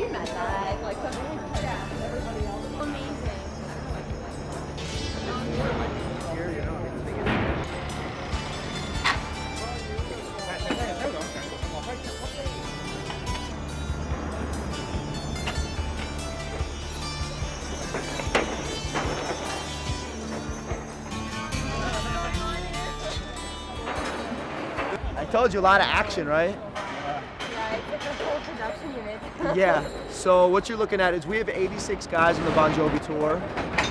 You met that. Like, yeah. Everybody else. Amazing. I told you a lot of action, right? Yeah. So what you're looking at is we have 86 guys on the Bon Jovi tour.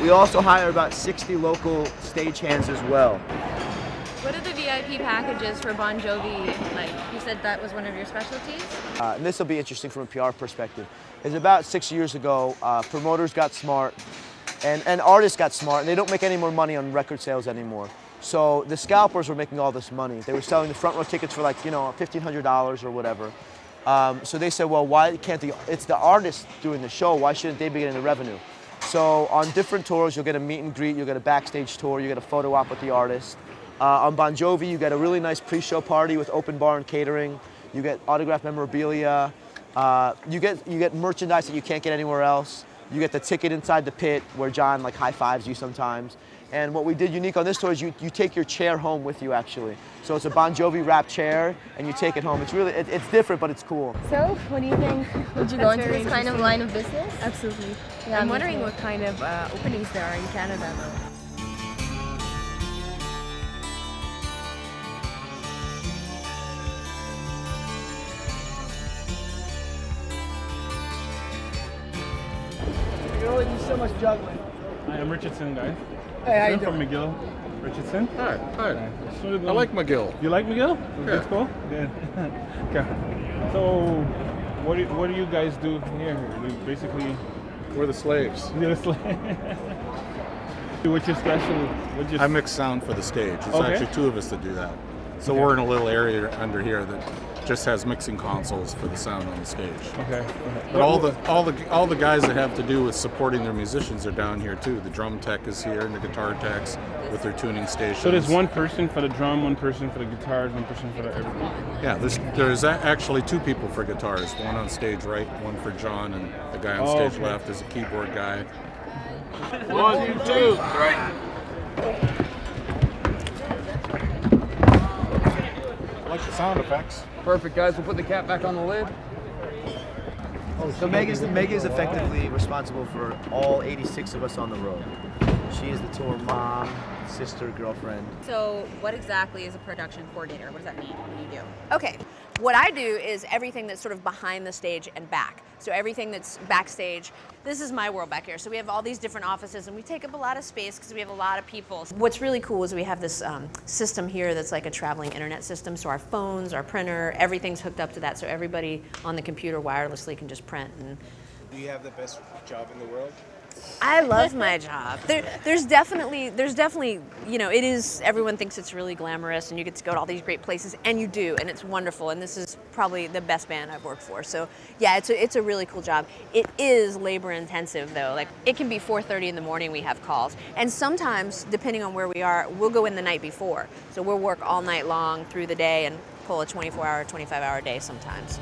We also hire about 60 local stagehands as well. What are the VIP packages for Bon Jovi like? You said that was one of your specialties? Uh, and this will be interesting from a PR perspective. Is about six years ago, uh, promoters got smart and, and artists got smart and they don't make any more money on record sales anymore. So the scalpers were making all this money. They were selling the front row tickets for like, you know, $1,500 or whatever. Um, so they said, well, why can't the, it's the artist doing the show, why shouldn't they be getting the revenue? So on different tours, you'll get a meet and greet, you'll get a backstage tour, you get a photo op with the artist. Uh, on Bon Jovi, you get a really nice pre-show party with open bar and catering. You get autographed memorabilia. Uh, you get you get merchandise that you can't get anywhere else. You get the ticket inside the pit where Jon like high fives you sometimes. And what we did unique on this tour is you, you take your chair home with you actually. So it's a Bon Jovi wrapped chair and you take it home. It's really, it, it's different, but it's cool. So, what do you think? Would you go into this kind of line of business? Absolutely. Yeah, I'm wondering too. what kind of uh, openings there are in Canada though. You know, you so much juggling. Hi, I'm Richardson, guys. Hey, how you I'm doing? from McGill. Richardson. Hi, hi. Just wanted to- I like McGill. You like McGill? Yeah. That's cool. Good. okay. So, what do, what do you guys do here? You basically, We're the slaves. you're a slave. What's your special? What's your I mix sound for the stage. It's Okay. actually two of us that do that. So Okay. we're in a little area under here that just has mixing consoles for the sound on the stage. Okay. okay. But all the all the all the guys that have to do with supporting their musicians are down here too. The drum tech is here and the guitar techs with their tuning stations. So there's one person for the drum, one person for the guitars, one person for the everything. Yeah, there's there's actually two people for guitars. One on stage right, one for Jon, and the guy on Oh, stage okay. left is a keyboard guy. One, two, like the sound effects. Perfect, guys. We'll put the cap back on the lid. Oh, so Meg is, Meg is effectively responsible for all 86 of us on the road. She is the tour mom, sister, girlfriend. So, what exactly is a production coordinator? What does that mean? What do you do? Okay, what I do is everything that's sort of behind the stage and back. So everything that's backstage. This is my world back here. So we have all these different offices and we take up a lot of space because we have a lot of people. What's really cool is we have this um, system here that's like a traveling internet system. So our phones, our printer, everything's hooked up to that. So everybody on the computer wirelessly can just print and Do you have the best job in the world? I love my job. There, there's definitely, there's definitely, you know, it is. Everyone thinks it's really glamorous, and you get to go to all these great places, and you do, and it's wonderful. And this is probably the best band I've worked for. So, yeah, it's a, it's a really cool job. It is labor intensive, though. Like it can be 4:30 in the morning. We have calls, and sometimes, depending on where we are, we'll go in the night before. So we'll work all night long through the day and pull a 24-hour, 25-hour day sometimes.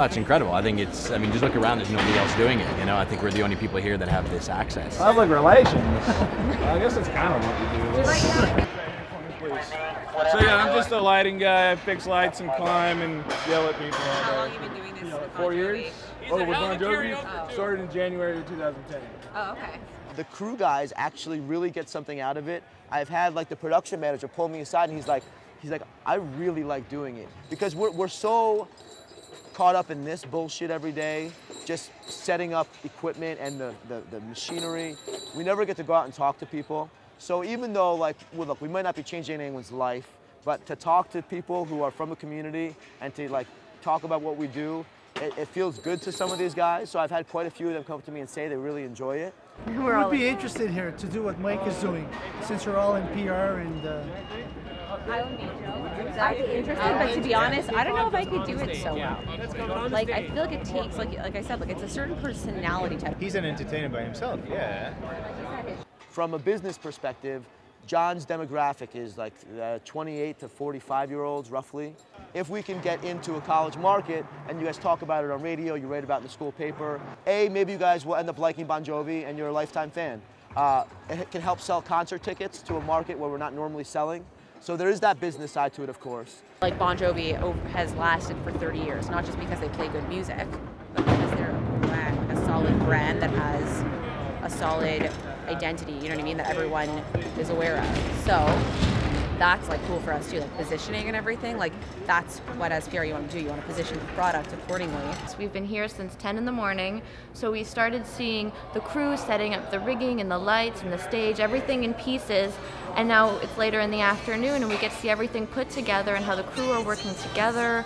Oh, that's incredible. I think it's, I mean, just look around, there's nobody else doing it. You know, I think we're the only people here that have this access. Public relations. I guess that's kind of what we do. So yeah, I'm just a lighting guy. I fix lights and climb and yell at people. How long have you been doing this? with Four years. Jovi? Oh, with Bon Jovi. Oh. Started in January of 2010. Oh, okay. The crew guys actually really get something out of it. I've had like the production manager pull me aside and he's like, he's like, I really like doing it because we're, we're so caught up in this bullshit every day, just setting up equipment and the, the, the machinery. We never get to go out and talk to people. So even though like, well, look, we might not be changing anyone's life, but to talk to people who are from the community and to like talk about what we do, it, it feels good to some of these guys. So I've had quite a few of them come up to me and say they really enjoy it. We're all would be interested here to do what Mike is doing, since you're all in PR and uh, I'd be interested, but to be honest, I don't know if I could do it so well. Like I feel like it takes, like like I said, like it's a certain personality type. He's an entertainer by himself, yeah. From a business perspective, Jon's demographic is like uh, 28 to 45 year olds roughly. If we can get into a college market and you guys talk about it on radio, you write about it in the school paper, A, maybe you guys will end up liking Bon Jovi and you're a lifetime fan. Uh, it can help sell concert tickets to a market where we're not normally selling. So there is that business side to it, of course. Like Bon Jovi has lasted for 30 years, not just because they play good music, but because they're a a solid brand that has a solid identity. You know what I mean? That everyone is aware of. So that's like cool for us too, like positioning and everything. Like that's what as PR you want to do. You want to position the product accordingly. So we've been here since 10 in the morning. So we started seeing the crew setting up the rigging and the lights and the stage, everything in pieces. And now it's later in the afternoon and we get to see everything put together and how the crew are working together.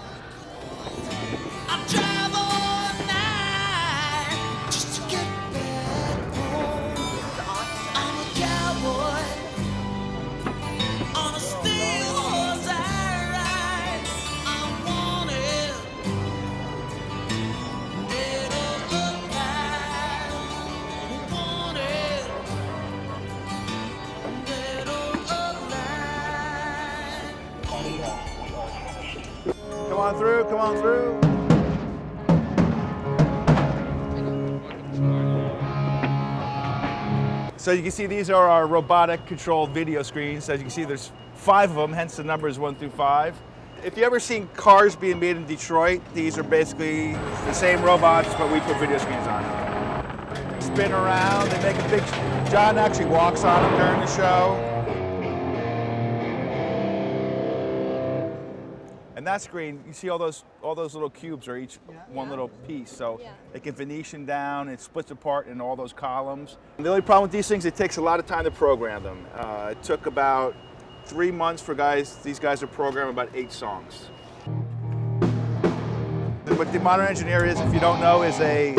On through, come on through. So you can see these are our robotic controlled video screens. As you can see, there's five of them, hence the numbers one through five. If you ever seen cars being made in Detroit, these are basically the same robots, but we put video screens on them. Spin around, they make a big, Jon actually walks on them during the show. And that screen, you see all those all those little cubes are each one little piece. So it can Venetian down, it splits apart in all those columns. And the only problem with these things, it takes a lot of time to program them. Uh, it took about three months for guys, these guys to program about eight songs. What the monitor engineer is, if you don't know, is a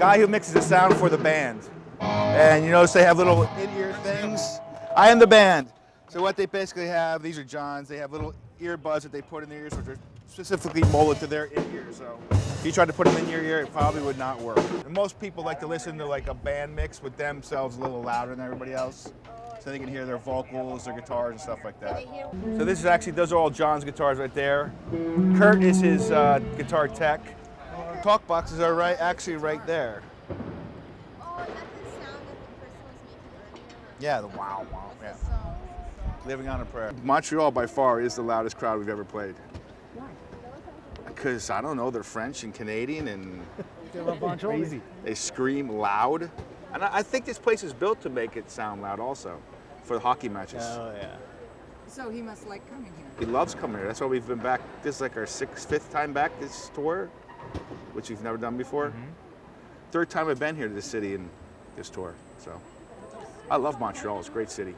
guy who mixes the sound for the band. And you notice they have little in-ear things. I am the band. So what they basically have, these are Jon's, they have little earbuds that they put in their ears, which are specifically molded to their in-ear. So if you tried to put them in your ear, it probably would not work. And most people like to listen to like a band mix with themselves a little louder than everybody else. So they can hear their vocals, their guitars, and stuff like that. So this is actually, those are all Jon's guitars right there. Kurt is his uh, guitar tech. Talk boxes are right, actually right there. Yeah, the wow, wow, yeah. Living on a prayer. Montreal by far is the loudest crowd we've ever played. Why? Because I don't know, they're French and Canadian and Crazy. they scream loud. And I I think this place is built to make it sound loud also for the hockey matches. Oh, yeah. So he must like coming here. He loves coming here. That's why we've been back. This is like our sixth, fifth time back this tour, which we've never done before. Third time I've been here to the city in this tour. So I love Montreal. It's a great city.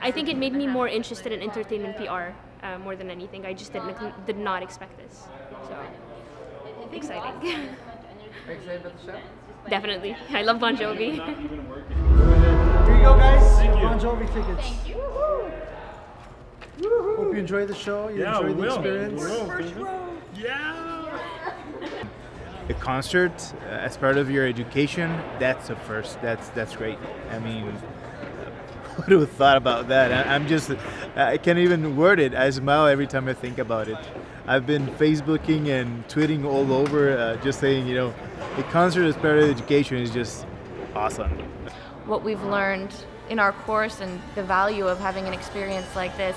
I think it made me more interested in entertainment PR uh, more than anything. I just didn't did not expect this. So exciting. Are you excited about the show? Definitely. I love Bon Jovi. Here you go, guys. Thank you. Bon Jovi tickets. Thank you. Woo-hoo. Hope you enjoy the show. You Yeah, enjoy we the will. experience. We will. Yeah. A concert uh, as part of your education, that's a first. That's that's great. I mean, who would have thought about that? I, I'm just, I can't even word it. I smile every time I think about it. I've been Facebooking and tweeting all over, uh, just saying, you know, a concert as part of education is just awesome. what we've learned in our course and the value of having an experience like this,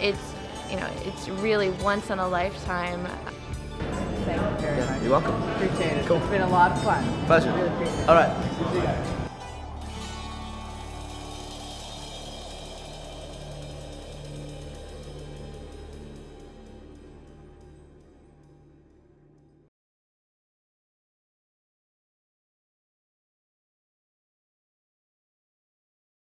it's you know it's really once in a lifetime. Thank you Very nice. You're welcome. Appreciate it. It's been a lot of fun. Pleasure. Really appreciate it. All right. See you guys.